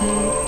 Música